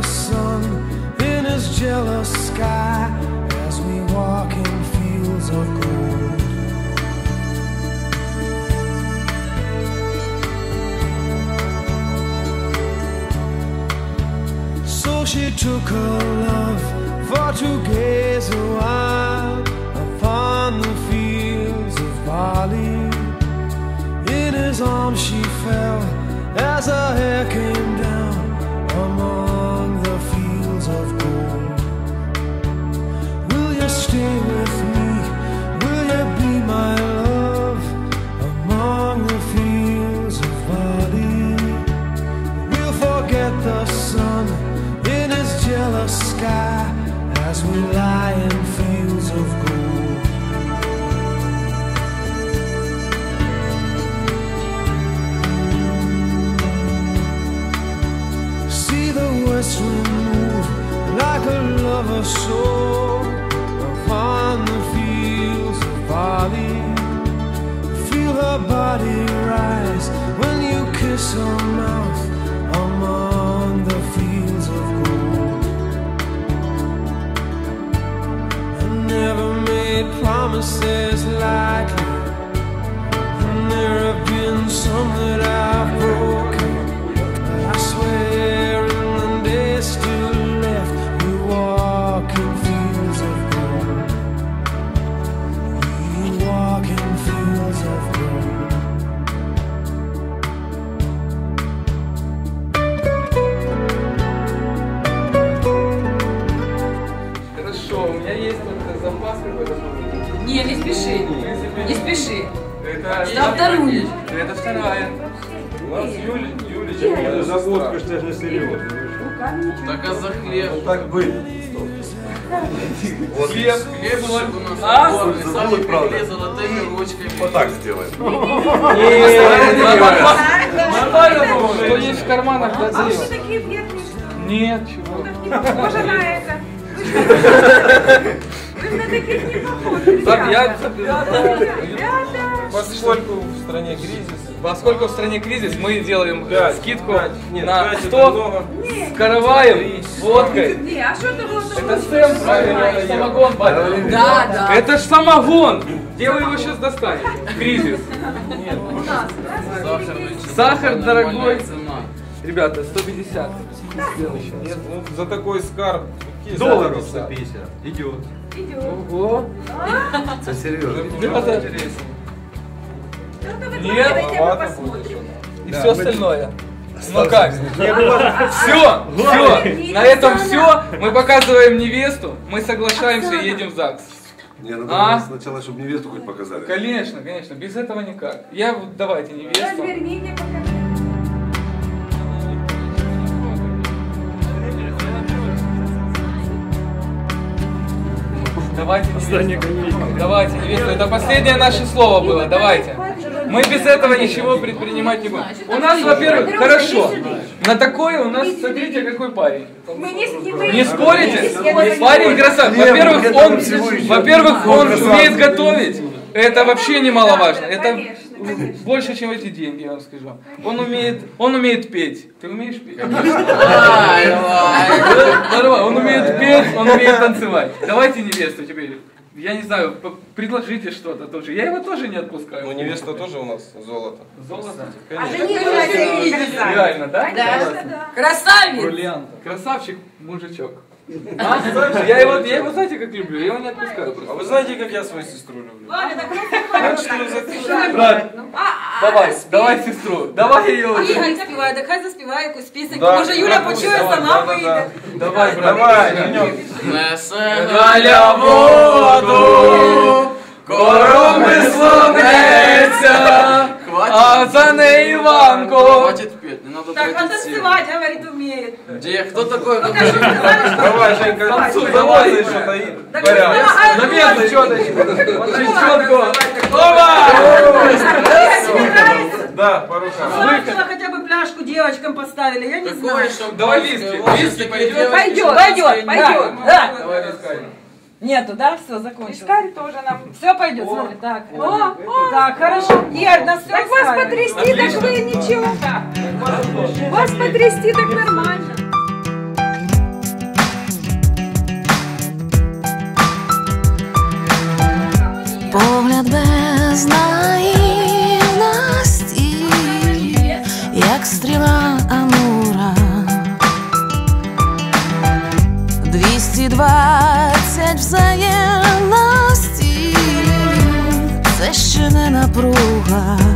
the sun in his jealous sky as we walk in fields of gold. So she took her love for to gaze a while upon the fields of Bali. In his arms she fell as her hair came down. Wind move like a lover's soul upon the fields of. Feel her body rise when you kiss her mouth among the fields of gold. I never made promises Не, не спеши. Не спеши. Это, Ждал вторую. это вторая. У нас Юля, Юлечка, заводка, что ж не серьезно. Так а за хлеб? Так быть. Вот Хлеб. Хлеб у нас А? сами правда. пекли золотыми ручками. Вот так сделаем. Нормально было, что есть в карманах А вы такие бедные, Нет, чего. не похожи на это. Вы на таких не похожи. Так, я ребята. Ребята. Поскольку в стране кризис, Поскольку в стране кризис, мы делаем Пять, скидку нет, на пять это 100 много. с караваем, водкой. Не, а что ты было Это Сэм, правильно, самогон, батя. Да, да. Это ж самогон! Где вы его сейчас достанете? Кризис. Сахар дорогой. Ребята, 150. Следующий. Нет, ну за такой скарб. Долларов записи? 150. Идет. Ого. Это серьезно. Ребята, Ну, Нет, ладно посмотрим. и все остальное. Ну как? Все. Все. На этом все. Мы показываем невесту, мы соглашаемся и едем в ЗАГС. Не, надо А? было сначала, чтобы невесту хоть показали. Конечно, конечно, без этого никак. Я вот давайте невесту. Разверните, покажите. Давайте невесту. Давайте невесту. Это последнее наше слово было. Давайте. Мы без этого ничего предпринимать не будем. У нас, во-первых, хорошо. На такое у нас, смотрите, какой парень. Не, спорите? Парень красавчик. Нет, Во-первых, он, во-первых, он умеет готовить. Это вообще немаловажно. Это больше, чем эти деньги, я вам скажу. Он умеет, он умеет петь. Ты умеешь петь? Он умеет петь, он умеет танцевать. Давайте невесту теперь Я не знаю, п- предложите что-то тоже. Я его тоже не отпускаю. Ну невеста тоже у нас золото. Золото. А жених у нас не красавец. Реально, да? Конечно, да. Красавец. Красавчик, мужичок. А? Я его, я его, знаете, как люблю? Я его не отпускаю А просто. вы знаете, как я свою сестру люблю? Ладно, так Так что за Брат, давай, давай сестру, давай ее. Ігор співає, так хай заспіває якусь пісеньку. Да, Може Юля да, почує, давай, сама да, да, вийде. Давай, брат. Давай, Женек. Несе Галя воду, Короми слонеться, а за нею Іванко. Хватит петь, не надо Так, а тратить силы. танцевать, говорит, умеет. Где? Кто такой? Ну, конечно, сказали, что... Давай, Женька, Танцуй, давай давай. что-то и Так помогаете, На место, четочку. Чечетку. Да, по рукам. Желательно хотя бы пляжку девочкам поставили, я не знаю. шампанское? Давай виски. Виски пойдет? Пойдет, что пойдет, пойдет. Да. Давай, вискарь. Нету, да? Все, закончилось. Вискарь тоже нам. Все пойдет, смотри, так. О, так, хорошо. Нас все Так вас потрясти, так вы ничего. Вас потрясти, так нормально. Погляд без наївності, ще не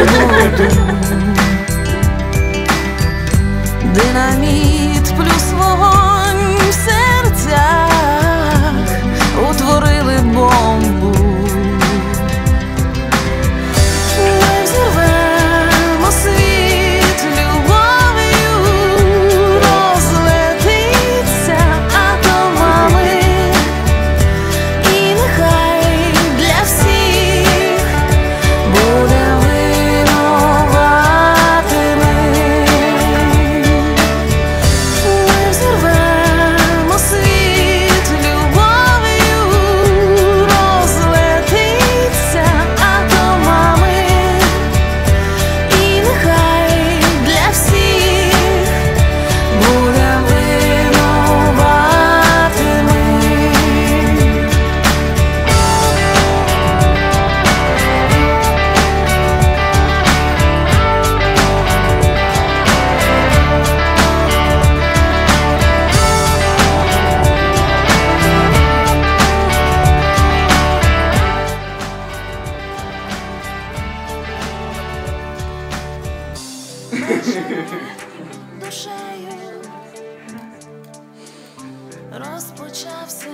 我不我不 розпочався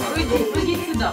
Уйди, уйди сюда.